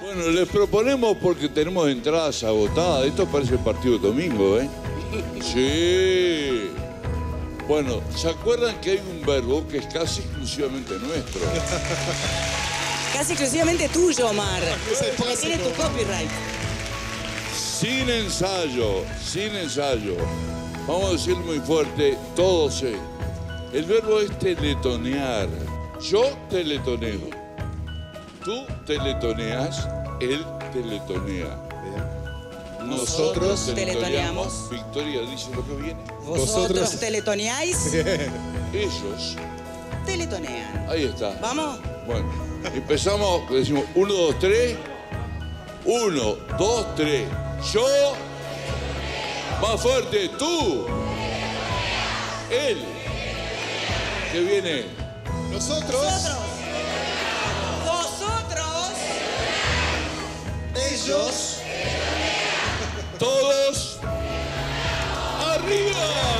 Bueno, les proponemos porque tenemos entradas agotadas. Esto parece el partido de domingo, ¿eh? Sí. Bueno, ¿se acuerdan que hay un verbo que es casi exclusivamente nuestro? Casi exclusivamente tuyo, Omar. Porque tiene tu copyright. Sin ensayo, sin ensayo. Vamos a decir muy fuerte, todos sé. El verbo es teletonear. Yo teletoneo. Tú teletoneas, él teletonea. Nosotros teletoneamos. teletoneamos. Victoria dice lo que viene. Vosotros teletoneáis, Ellos. teletonean. Ahí está. ¿Vamos? Bueno, empezamos, decimos uno, dos, tres. Uno, dos, tres. Yo. Más fuerte, tú. Él. ¿Qué viene? Nosotros, Vosotros. Ellos, Todos. ¡Arriba!